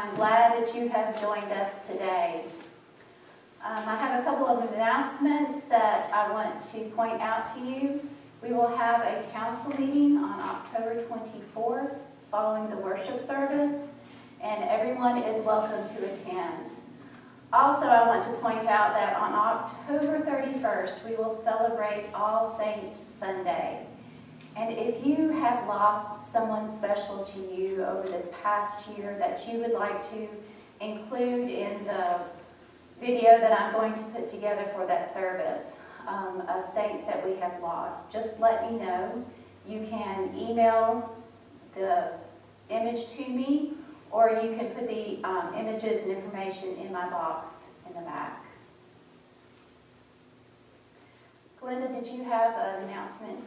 I'm glad that you have joined us today. Um, I have a couple of announcements that I want to point out to you. We will have a council meeting on October 24th following the worship service, and everyone is welcome to attend. Also, I want to point out that on October 31st, we will celebrate All Saints Sunday. And if you have lost someone special to you over this past year that you would like to include in the video that I'm going to put together for that service, um, of saints that we have lost, just let me know. You can email the image to me, or you can put the um, images and information in my box in the back. Glenda, did you have an announcement?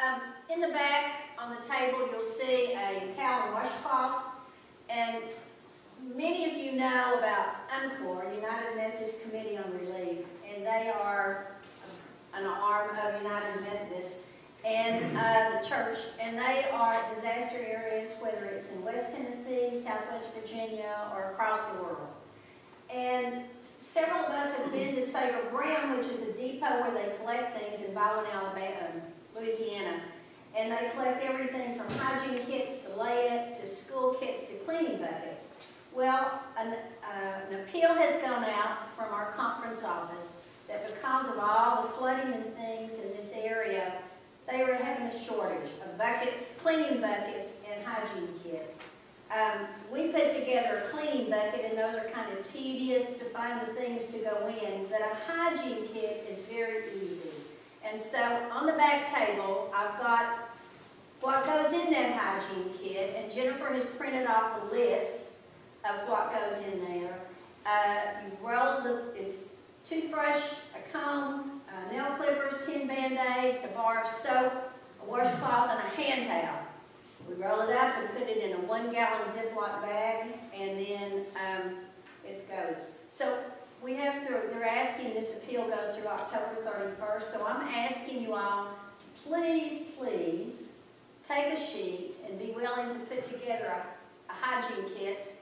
Um, in the back on the table, you'll see a towel and washcloth. And many of you know about UMCOR, United Methodist Committee on Relief, and they are an arm of United Methodist and uh, the church, and they are disaster areas, whether it's in West Tennessee, Southwest Virginia, or across the world. And several of us have been to Sager Brown, which is a depot where they collect things in Baldwin, Alabama, Louisiana. And they collect everything from hygiene kits to layette to school kits to cleaning buckets. Well, an, uh, an appeal has gone out from our conference office that because of all the flooding and things in this area, they were having a shortage of buckets, cleaning buckets, and hygiene kits. Um, we put together a cleaning bucket, and those are kind of tedious to find the things to go in, but a hygiene kit is very easy. And so on the back table, I've got what goes in that hygiene kit, and Jennifer has printed off the list of what goes in there. Uh, you roll the, it's toothbrush, a comb, uh, nail clippers, 10 band-aids, a bar of soap, a washcloth, and a hand towel. We roll it up and put it in a one-gallon Ziploc bag, and then um, it goes. So we have to, they're asking, this appeal goes through October 31st, so I'm asking you all to please, please, take a sheet and be willing to put together a, a hygiene kit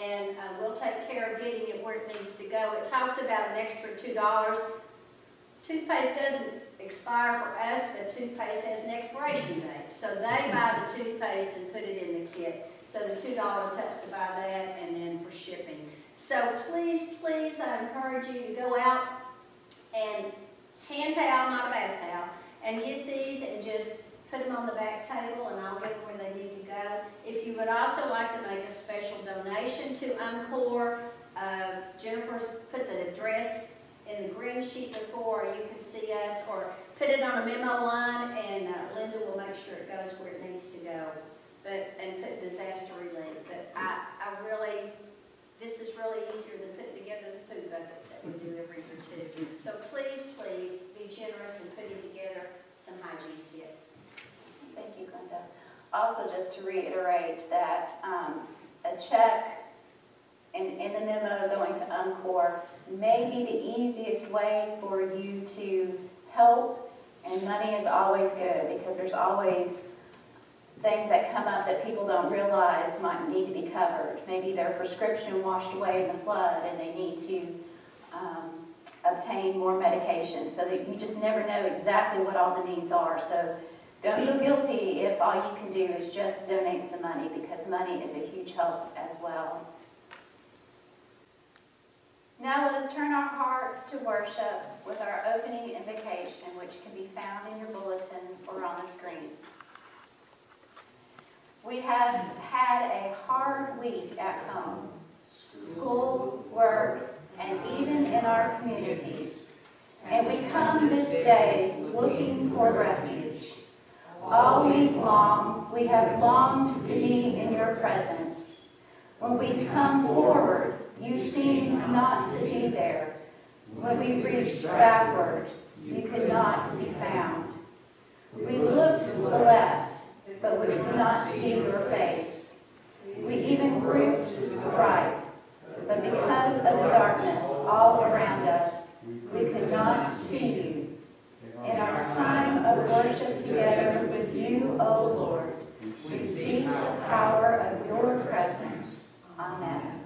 and uh, we'll take care of getting it where it needs to go. It talks about an extra $2. Toothpaste doesn't expire for us, but toothpaste has an expiration date. So they buy the toothpaste and put it in the kit. So the $2 helps to buy that and then for shipping. So please, please, I encourage you to go out and hand towel, not a bath towel, and get these and just put them on the back table and I'll get them where they need to go. If you would also like to make a special donation to UMCOR, uh, Jennifer's put the address in the green sheet before, you can see us, or put it on a memo line, and uh, Linda will make sure it goes where it needs to go. But and put disaster relief. But I, I really, this is really easier than putting together the food buckets that we do every year too. So please, please be generous in putting together some hygiene kits. Thank you, Glenda. Also, just to reiterate that um, a check in, in the memo going to UMCOR may be the easiest way for you to help, and money is always good because there's always things that come up that people don't realize might need to be covered. Maybe their prescription washed away in the flood and they need to um, obtain more medication. So that you just never know exactly what all the needs are. So don't feel guilty if all you can do is just donate some money because money is a huge help as well. Now let us turn our hearts to worship with our opening invocation, which can be found in your bulletin or on the screen. We have had a hard week at home, school, work, and even in our communities. And we come this day looking for refuge. All week long, we have longed to be in your presence. When we come forward, you seemed not to be there. When we reached backward, you could not be found. We looked to the left, but we could not see your face. We even grouped right, but because of the darkness all around us, we could not see you. In our time of worship together with you, O Lord, we seek the power of your presence. Amen.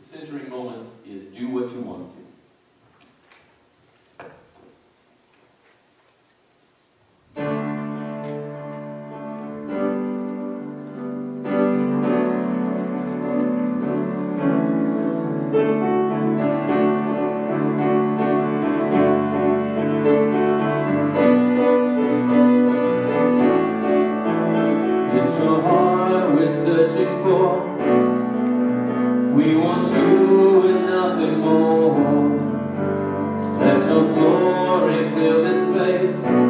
The centering moment is do what you want glory fill this place.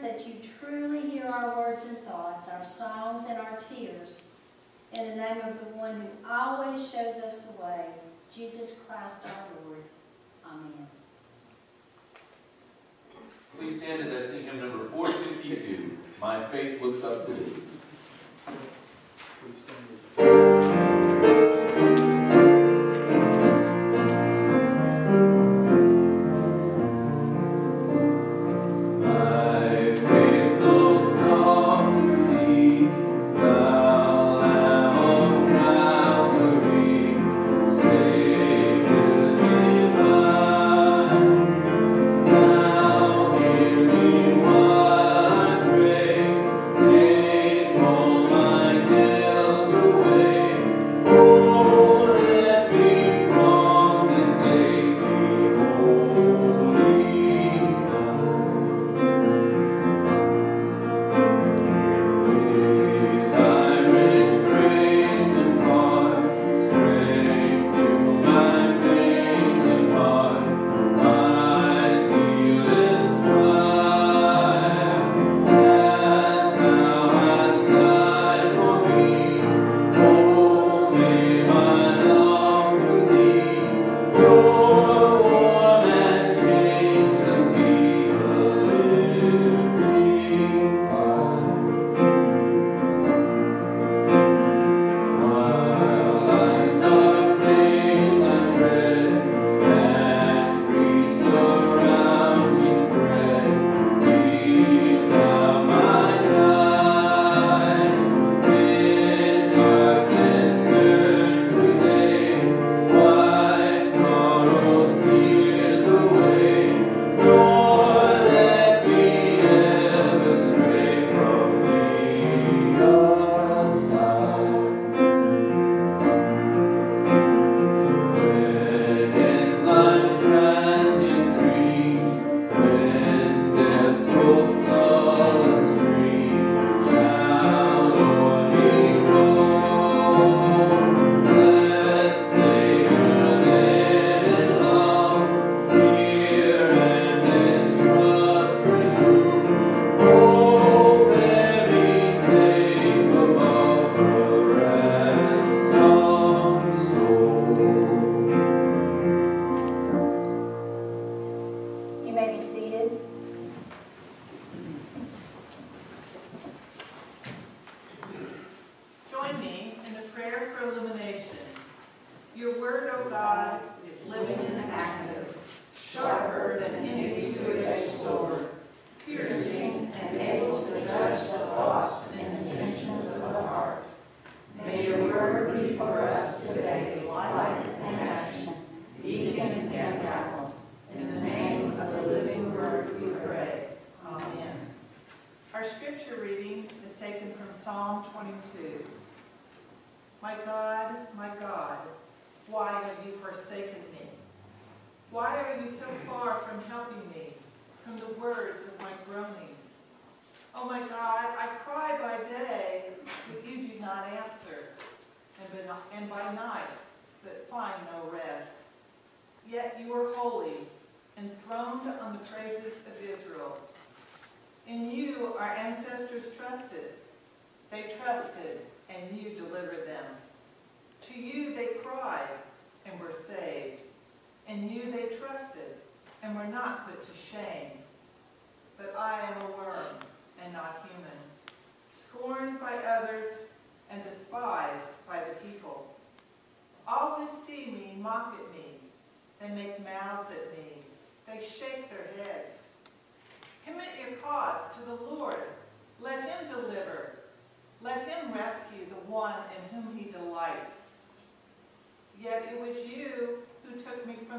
that you truly hear our words and thoughts, our songs and our tears, in the name of the one who always shows us the way, Jesus Christ our Lord. Amen. Please stand as I sing hymn number 452, My Faith Looks Up to Thee.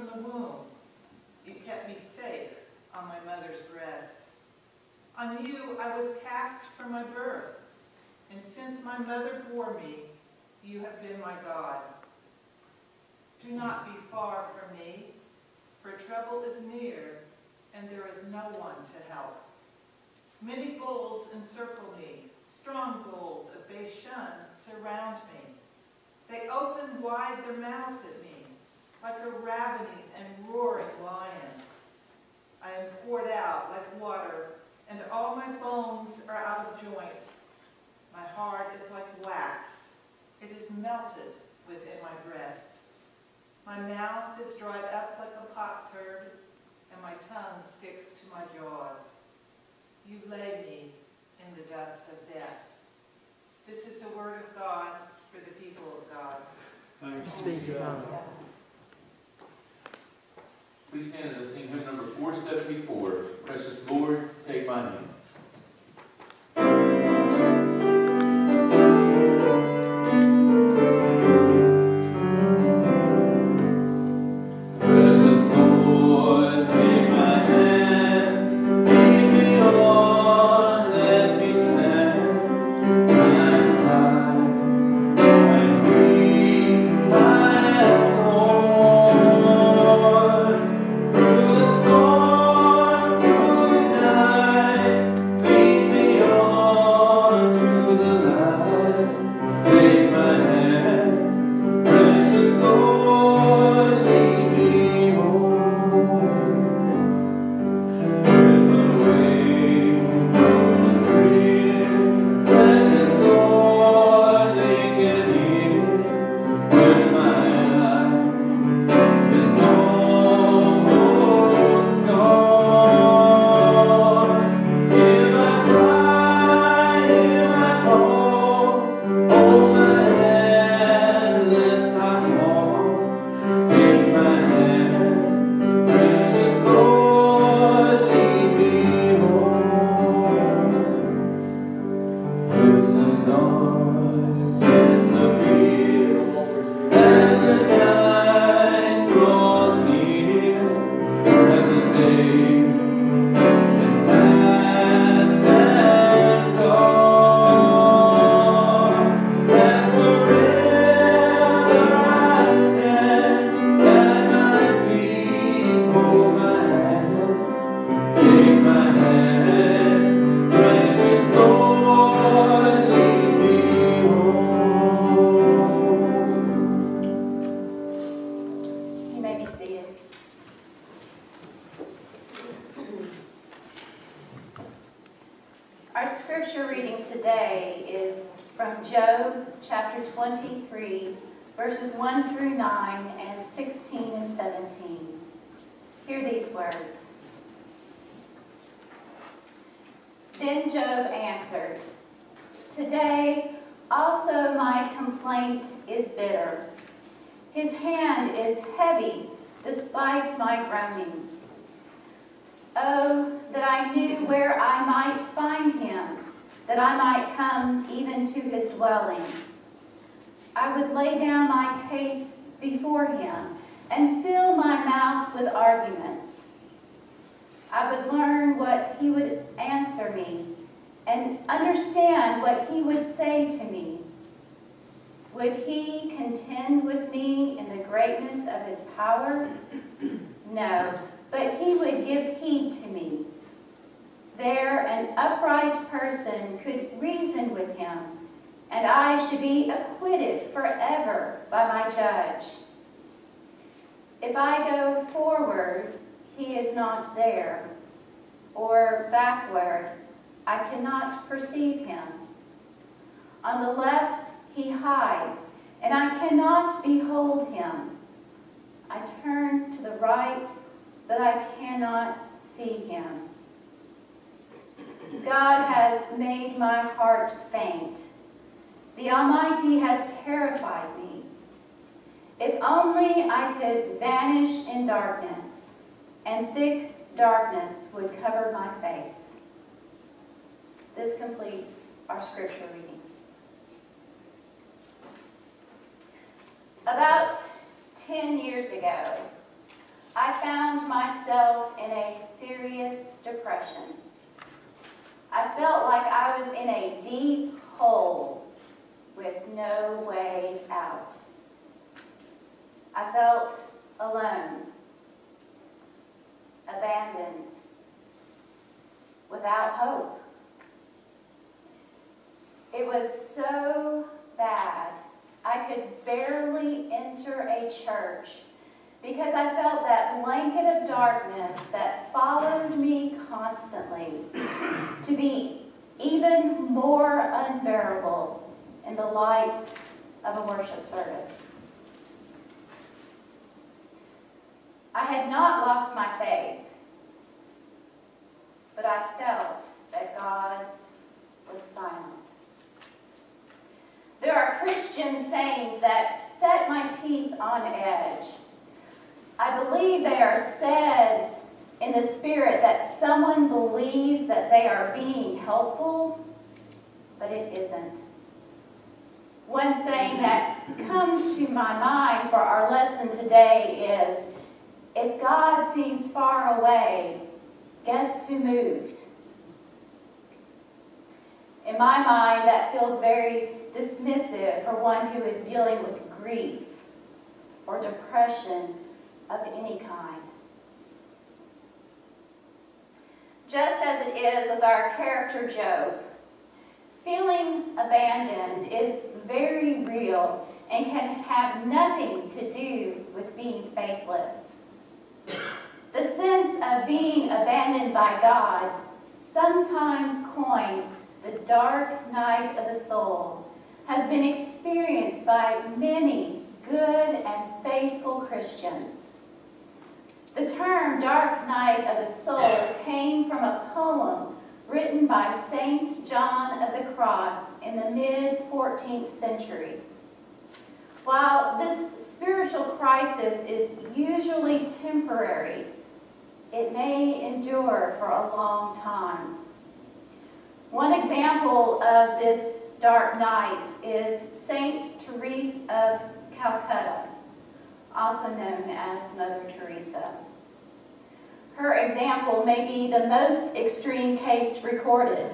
From the womb. You kept me safe on my mother's breast. On you I was cast from my birth, and since my mother bore me, you have been my God. Do not be far from me, for trouble is near, and there is no one to help. Many bulls encircle me, strong bulls of Bashan surround me. They open wide their mouths at me, like a ravening and roaring lion. I am poured out like water, and all my bones are out of joint. My heart is like wax. It is melted within my breast. My mouth is dried up like a potsherd, and my tongue sticks to my jaws. You lay me in the dust of death. This is the word of God for the people of God. Thanks be to God. Please stand as I sing hymn number 474, Precious Lord, Take My Hand. Come even to his dwelling. I would lay down my case before him and fill my mouth with arguments. I would learn what he would answer me and understand what he would say to me. Would he contend with me in the greatness of his power? No, but he would give heed to me. There, an upright person could reason with him, and I should be acquitted forever by my judge. If I go forward, he is not there, or backward, I cannot perceive him. On the left, he hides, and I cannot behold him. I turn to the right, but I cannot see him. God has made my heart faint. The Almighty has terrified me. If only I could vanish in darkness, and thick darkness would cover my face. This completes our scripture reading. About 10 years ago, I found myself in a serious depression. I felt like I was in a deep hole with no way out. I felt alone, abandoned, without hope. It was so bad, I could barely enter a church because I felt that darkness that followed me constantly to be even more unbearable in the light of a worship service. I had not lost my faith, but I felt that God was silent. There are Christian sayings that set my teeth on edge. I believe they are said in the spirit that someone believes that they are being helpful, but it isn't. One saying that comes to my mind for our lesson today is if God seems far away, guess who moved? In my mind, that feels very dismissive for one who is dealing with grief or depression of any kind. Just as it is with our character Job, feeling abandoned is very real and can have nothing to do with being faithless. The sense of being abandoned by God, sometimes coined the dark night of the soul, has been experienced by many good and faithful Christians. The term dark night of the soul came from a poem written by Saint John of the Cross in the mid 14th century. While this spiritual crisis is usually temporary, it may endure for a long time. One example of this dark night is Saint Therese of Calcutta, also known as Mother Teresa. Her example may be the most extreme case recorded,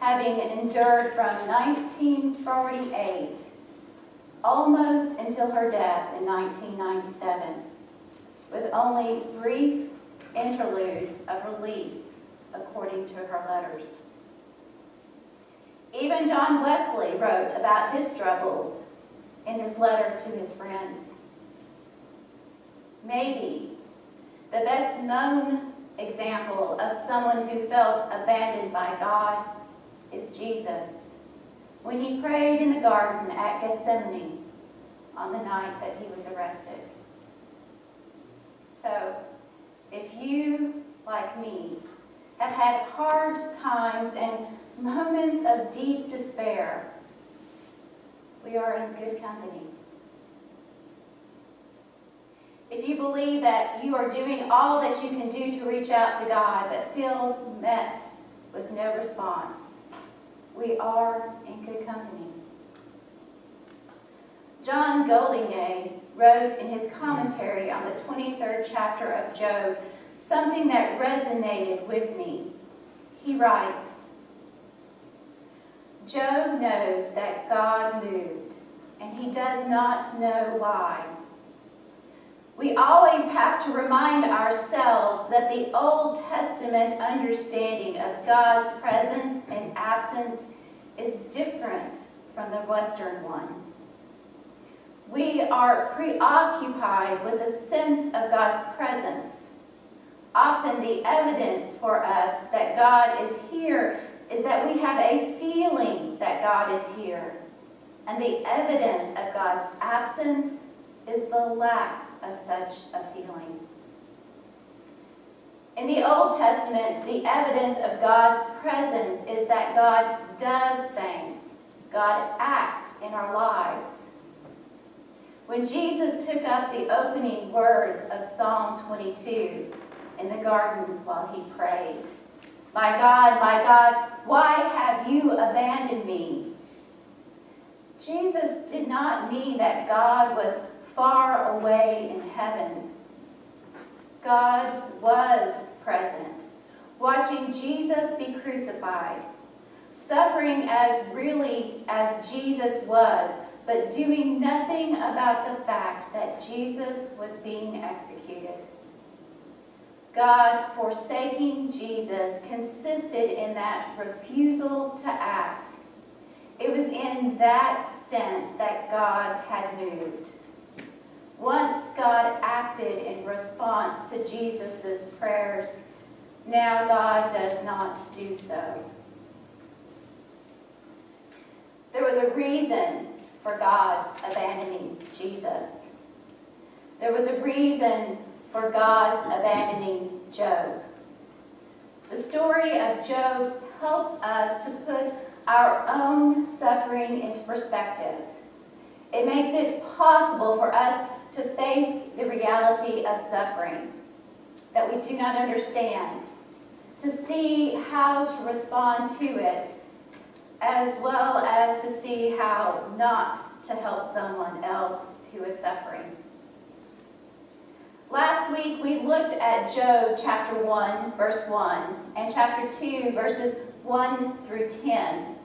having endured from 1948 almost until her death in 1997, with only brief interludes of relief according to her letters. Even John Wesley wrote about his struggles in his letter to his friends. Maybe the best known example of someone who felt abandoned by God is Jesus when he prayed in the garden at Gethsemane on the night that he was arrested. So, if you, like me, have had hard times and moments of deep despair, we are in good company. If you believe that you are doing all that you can do to reach out to God but feel met with no response, we are in good company. John Goldingay wrote in his commentary on the 23rd chapter of Job something that resonated with me. He writes, Job knows that God moved, and he does not know why. We always have to remind ourselves that the Old Testament understanding of God's presence and absence is different from the Western one. We are preoccupied with a sense of God's presence. Often the evidence for us that God is here is that we have a feeling that God is here. And the evidence of God's absence is the lack of such a feeling. In the Old Testament, the evidence of God's presence is that God does things. God acts in our lives. When Jesus took up the opening words of Psalm 22 in the garden while he prayed, My God, my God, why have you abandoned me? Jesus did not mean that God was far away in heaven. God was present, watching Jesus be crucified, suffering as really as Jesus was, but doing nothing about the fact that Jesus was being executed. God forsaking Jesus consisted in that refusal to act. It was in that sense that God had moved. Once God acted in response to Jesus' prayers, now God does not do so. There was a reason for God's abandoning Jesus. There was a reason for God's abandoning Job. The story of Job helps us to put our own suffering into perspective. It makes it possible for us to face the reality of suffering that we do not understand, to see how to respond to it, as well as to see how not to help someone else who is suffering. Last week we looked at Job chapter 1, verse 1, and chapter 2, verses 1 through 10,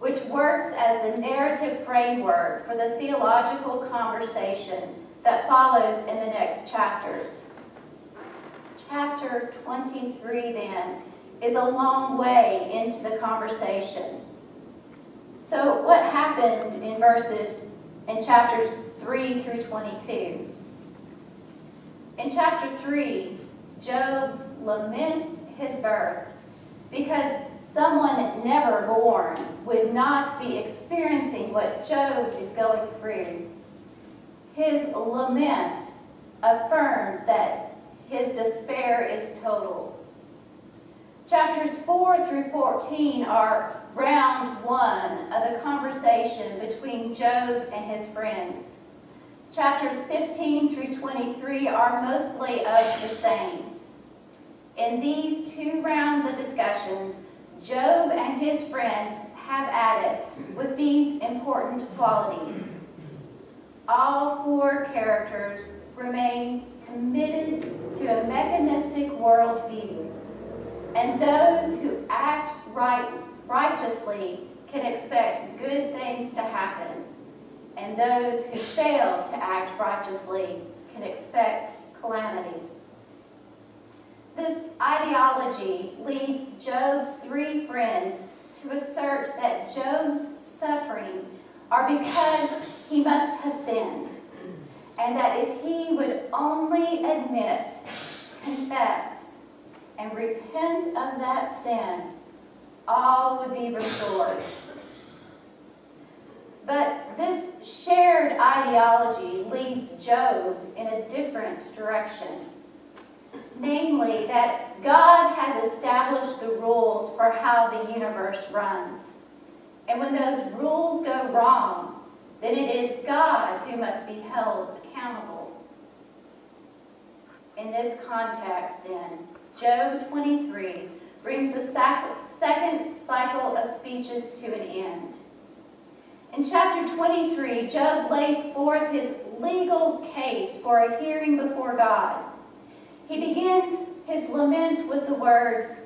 which works as the narrative framework for the theological conversation that follows in the next chapters. Chapter 23, then, is a long way into the conversation. So, what happened in verses in chapters 3 through 22? In chapter 3, Job laments his birth because someone never born would not be experiencing what Job is going through. His lament affirms that his despair is total. Chapters 4 through 14 are round one of the conversation between Job and his friends. Chapters 15 through 23 are mostly of the same. In these two rounds of discussions, Job and his friends have added with these important qualities. All four characters remain committed to a mechanistic worldview, and those who act right, righteously can expect good things to happen, and those who fail to act righteously can expect calamity. This ideology leads Job's three friends to assert that Job's suffering are because he must have sinned, and that if he would only admit, confess, and repent of that sin, all would be restored. But this shared ideology leads Job in a different direction. Namely, that God has established the rules for how the universe runs. And when those rules go wrong, then it is God who must be held accountable. In this context, then, Job 23 brings the second cycle of speeches to an end. In chapter 23, Job lays forth his legal case for a hearing before God. He begins his lament with the words,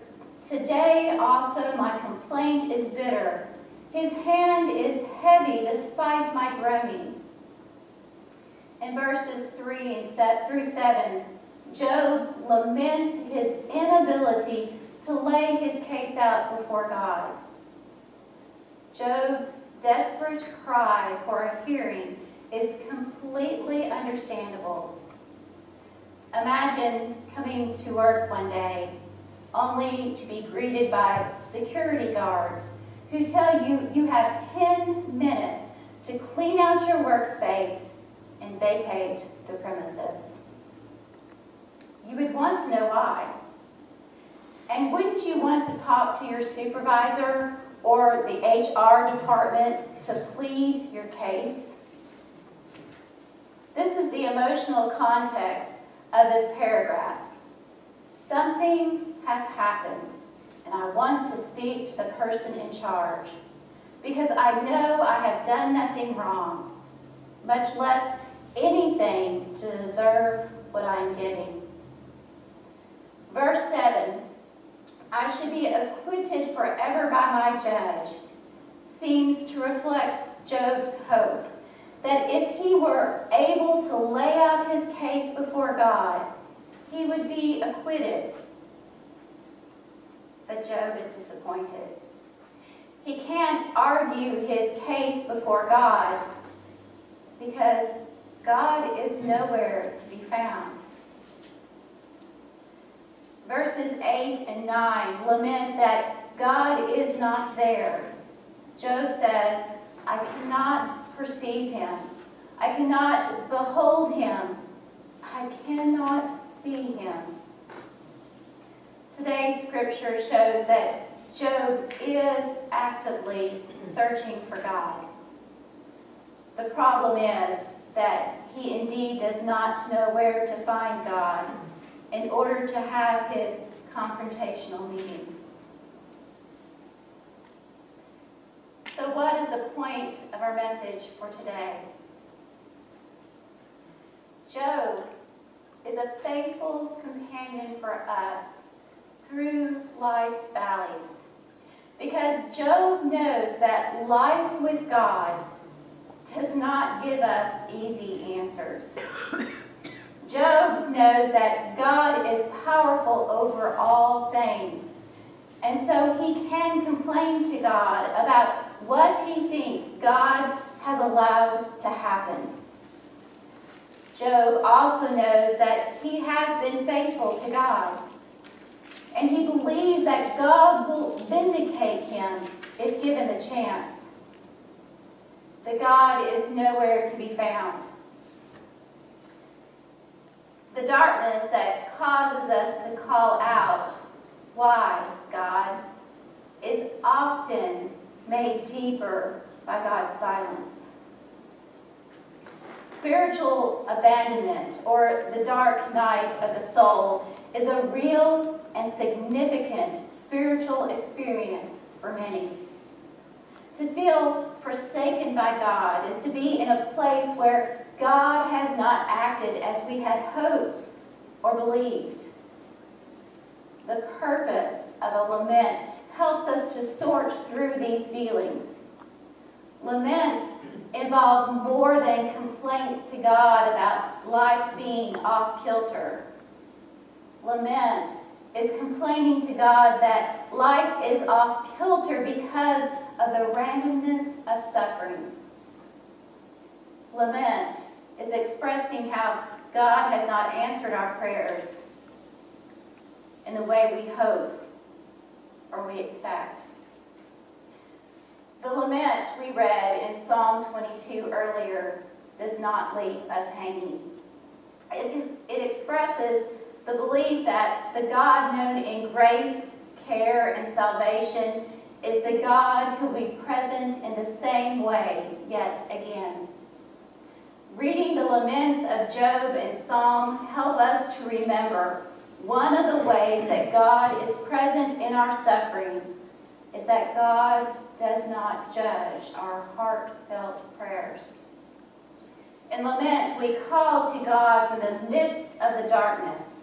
Today also my complaint is bitter. His hand is heavy despite my groaning. In verses 3 and set through 7, Job laments his inability to lay his case out before God. Job's desperate cry for a hearing is completely understandable. Imagine coming to work one day only to be greeted by security guards who tell you you have 10 minutes to clean out your workspace and vacate the premises. You would want to know why. And wouldn't you want to talk to your supervisor or the HR department to plead your case? This is the emotional context of this paragraph. Something has happened, and I want to speak to the person in charge because I know I have done nothing wrong, much less anything to deserve what I am getting. Verse 7 I should be acquitted forever by my judge seems to reflect Job's hope that if he were able to lay out his case before God, he would be acquitted. But Job is disappointed. He can't argue his case before God because God is nowhere to be found. Verses 8 and 9 lament that God is not there. Job says, I cannot perceive him. I cannot behold him. I cannot see him. Today's scripture shows that Job is actively searching for God. The problem is that he indeed does not know where to find God in order to have his confrontational meeting. So, what is the point of our message for today? Job is a faithful companion for us through life's valleys. Because Job knows that life with God does not give us easy answers. Job knows that God is powerful over all things. And so he can complain to God about what he thinks God has allowed to happen. Job also knows that he has been faithful to God. And he believes that God will vindicate him if given the chance. That God is nowhere to be found. The darkness that causes us to call out, Why, God, is often made deeper by God's silence. Spiritual abandonment, or the dark night of the soul, is a real and significant spiritual experience for many. To feel forsaken by God is to be in a place where God has not acted as we had hoped or believed. The purpose of a lament helps us to sort through these feelings. Laments involve more than complaints to God about life being off kilter. Lament is complaining to God that life is off kilter because of the randomness of suffering. Lament is expressing how God has not answered our prayers in the way we hope or we expect. The lament we read in Psalm 22 earlier does not leave us hanging. It, is, it expresses the belief that the God known in grace, care, and salvation is the God who will be present in the same way yet again. Reading the laments of Job and Psalm help us to remember one of the ways that God is present in our suffering is that God does not judge our heartfelt prayers. In lament, we call to God from the midst of the darkness.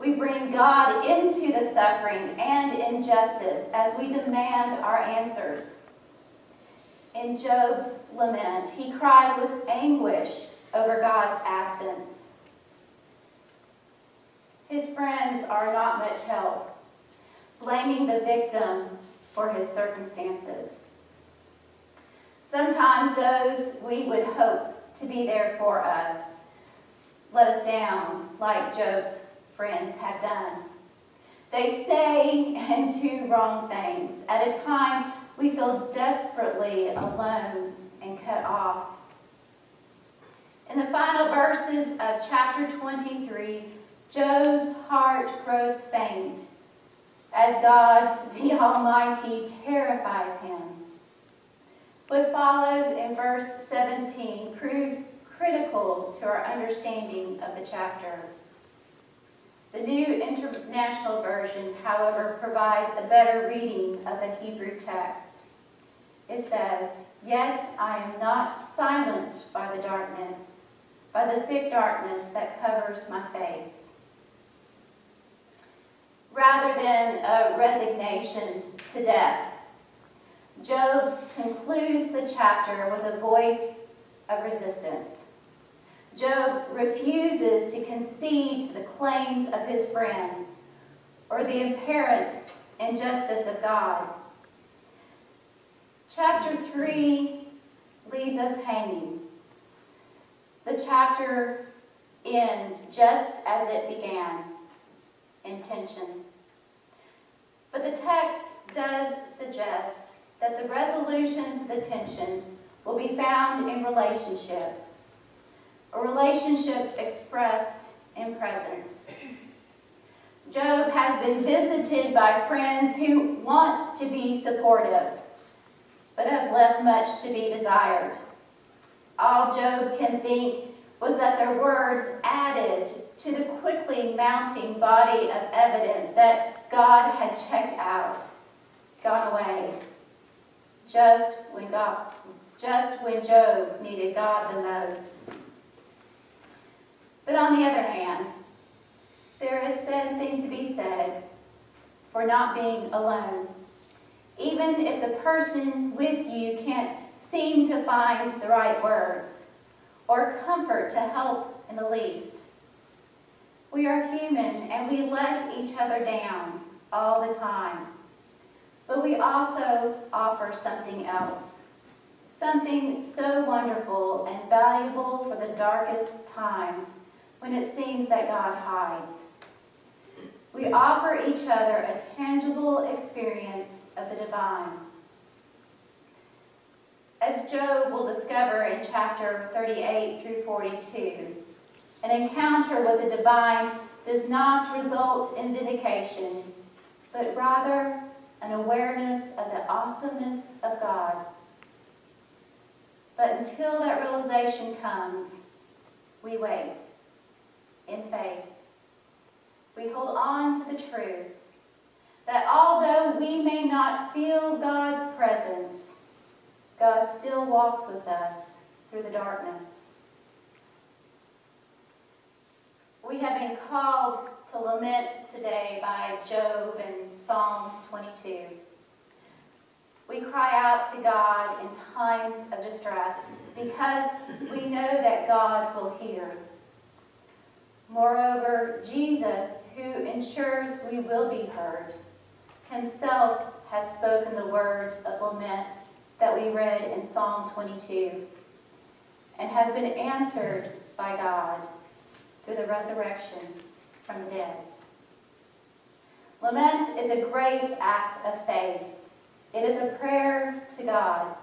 We bring God into the suffering and injustice as we demand our answers. In Job's lament, he cries with anguish over God's absence. His friends are not much help, blaming the victim for his circumstances. Sometimes those we would hope to be there for us let us down, like Job's friends have done. They say and do wrong things at a time we feel desperately alone and cut off. In the final verses of chapter 23, Job's heart grows faint as God the Almighty terrifies him. What follows in verse 17 proves critical to our understanding of the chapter. The New International Version, however, provides a better reading of the Hebrew text. It says, Yet I am not silenced by the darkness by the thick darkness that covers my face. Rather than a resignation to death, Job concludes the chapter with a voice of resistance. Job refuses to concede the claims of his friends or the apparent injustice of God. Chapter 3 leaves us hanging. The chapter ends just as it began in tension. But the text does suggest that the resolution to the tension will be found in relationship, a relationship expressed in presence. Job has been visited by friends who want to be supportive, but have left much to be desired. All Job can think was that their words added to the quickly mounting body of evidence that God had checked out, gone away, just when God, just when Job needed God the most. But on the other hand, there is something to be said for not being alone. Even if the person with you can't seem to find the right words or comfort to help in the least. We are human and we let each other down all the time. But we also offer something else, something so wonderful and valuable for the darkest times when it seems that God hides. We offer each other a tangible experience of the divine. As Job will discover in chapter 38 through 42, an encounter with the divine does not result in vindication, but rather an awareness of the awesomeness of God. But until that realization comes, we wait in faith. We hold on to the truth that although we may not feel God's presence, God still walks with us through the darkness. We have been called to lament today by Job in Psalm 22. We cry out to God in times of distress because we know that God will hear. Moreover, Jesus, who ensures we will be heard, himself has spoken the words of lament that we read in Psalm 22 and has been answered by God through the resurrection from the dead. Lament is a great act of faith. It is a prayer to God,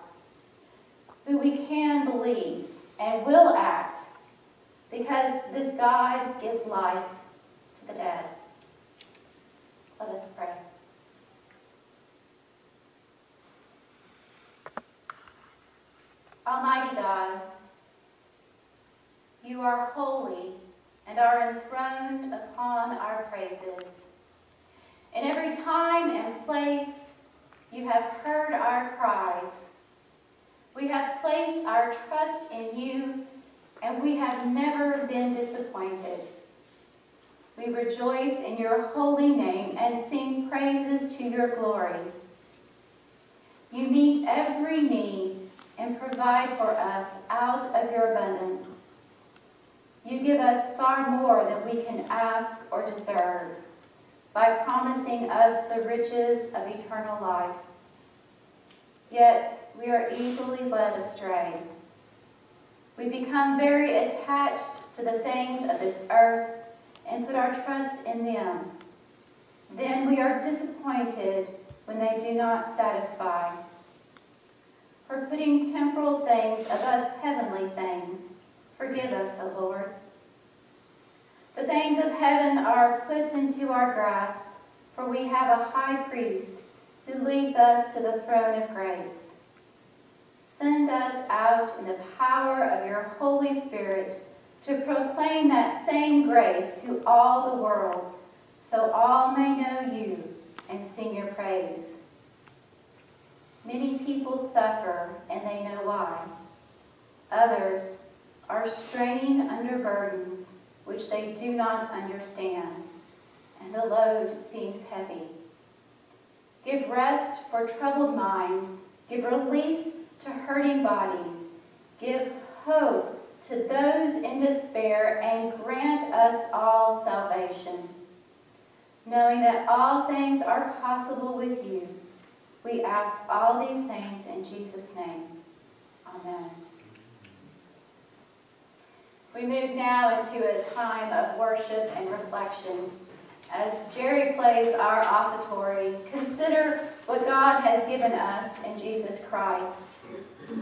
who we can believe and will act because this God gives life to the dead. Let us pray. Almighty God, you are holy and are enthroned upon our praises. In every time and place, you have heard our cries. We have placed our trust in you, and we have never been disappointed. We rejoice in your holy name and sing praises to your glory. You meet every need and provide for us out of your abundance. You give us far more than we can ask or deserve by promising us the riches of eternal life. Yet we are easily led astray. We become very attached to the things of this earth and put our trust in them. Then we are disappointed when they do not satisfy. For putting temporal things above heavenly things, forgive us, O Lord. The things of heaven are put into our grasp, for we have a high priest who leads us to the throne of grace send us out in the power of your Holy Spirit to proclaim that same grace to all the world, so all may know you and sing your praise. Many people suffer, and they know why. Others are straining under burdens which they do not understand, and the load seems heavy. Give rest for troubled minds, give release to hurting bodies. Give hope to those in despair and grant us all salvation. Knowing that all things are possible with you, we ask all these things in Jesus' name. Amen. We move now into a time of worship and reflection. As Jerry plays our offertory, consider what God has given us in Jesus Christ.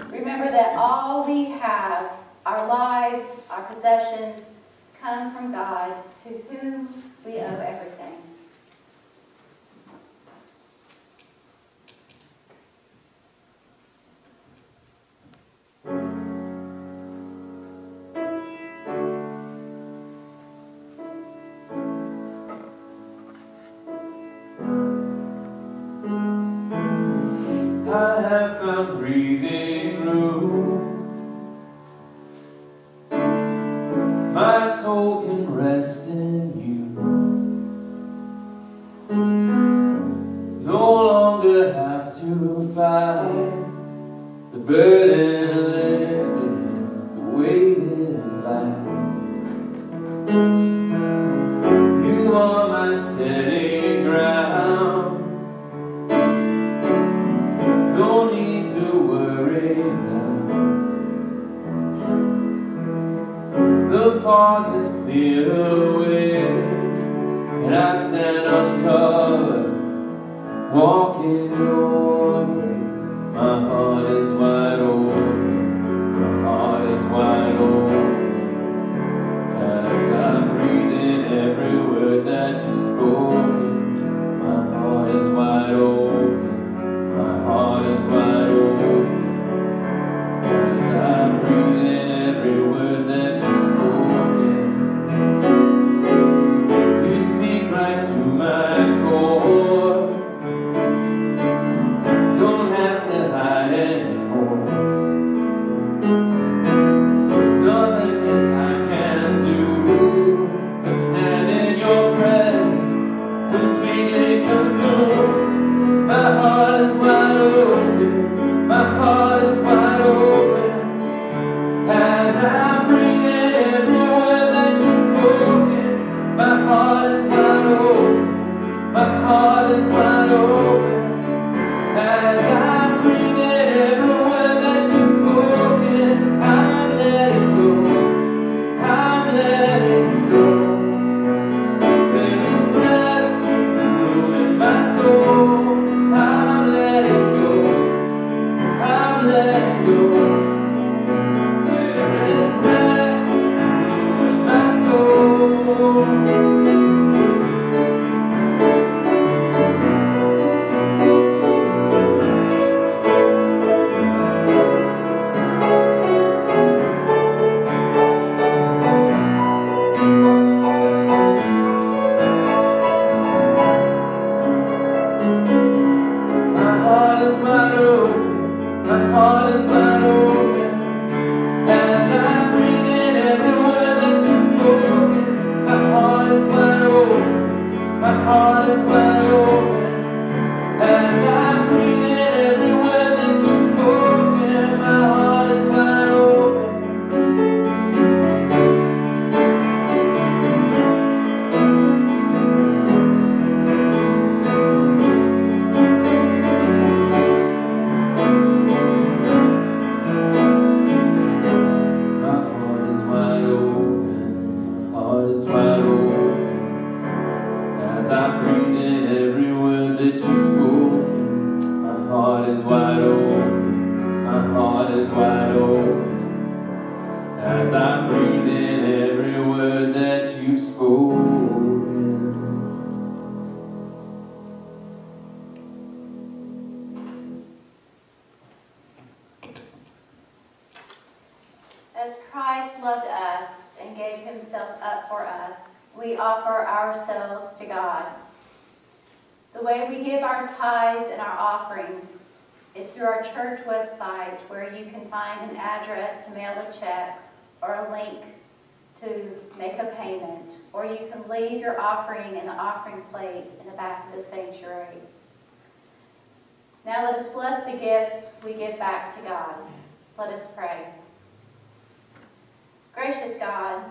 Remember that all we have, our lives, our possessions, come from God, to whom we owe everything. my soul can rest in you. No longer have to fight the burden. Or you can leave your offering in the offering plate in the back of the sanctuary. Now let us bless the gifts we give back to God. Let us pray. Gracious God,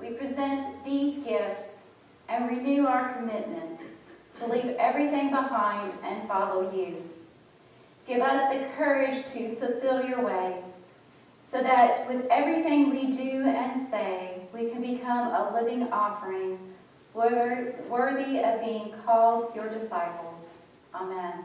we present these gifts and renew our commitment to leave everything behind and follow you. Give us the courage to fulfill your way so that with everything we do and say, we can become a living offering worthy of being called your disciples. Amen.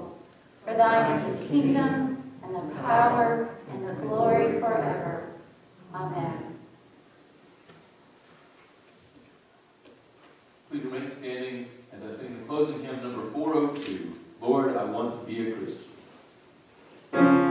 For thine is the kingdom, and the power, and the glory forever. Amen. Please remain standing as I sing the closing hymn number 402, Lord, I Want to Be a Christian.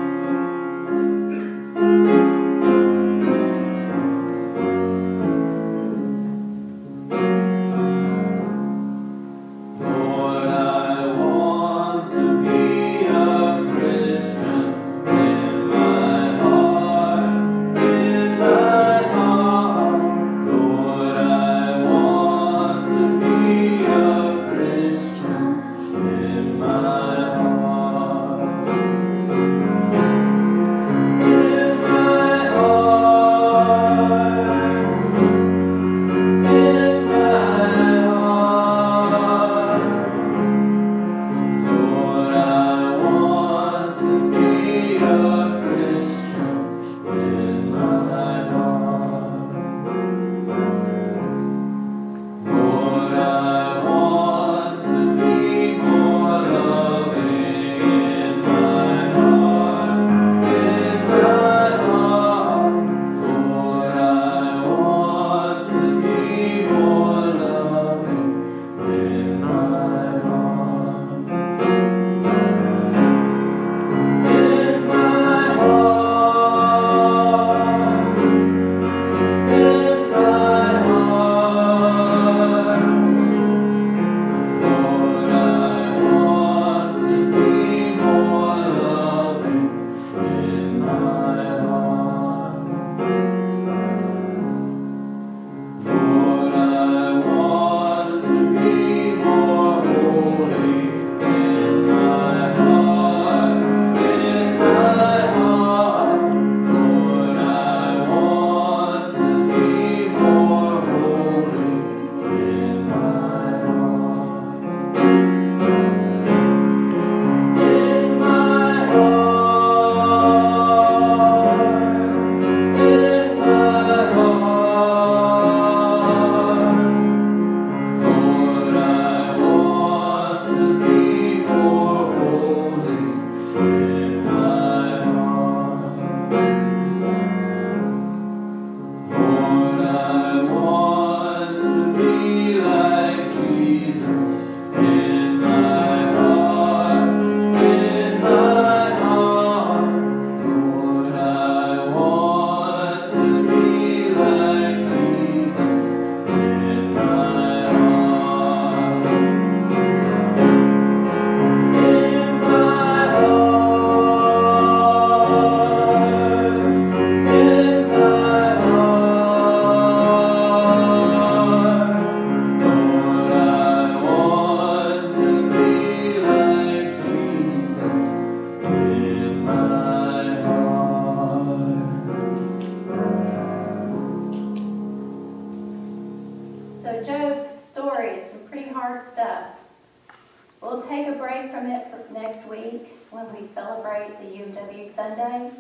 From it for next week when we celebrate the UMW Sunday,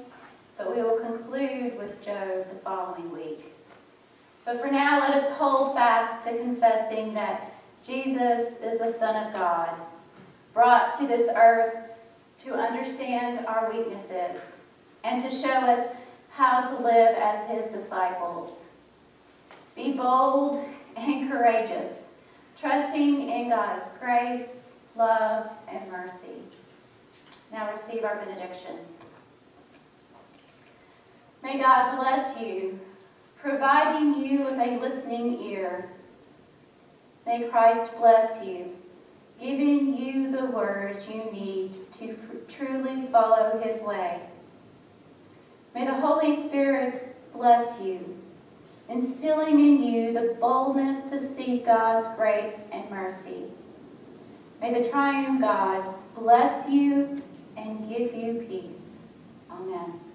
but we will conclude with Job the following week. But for now, let us hold fast to confessing that Jesus is the Son of God, brought to this earth to understand our weaknesses and to show us how to live as his disciples. Be bold and courageous, trusting in God's grace, love, and mercy. Now receive our benediction. May God bless you, providing you with a listening ear. May Christ bless you, giving you the words you need to truly follow his way. May the Holy Spirit bless you, instilling in you the boldness to seek God's grace and mercy. May the triune God bless you and give you peace. Amen.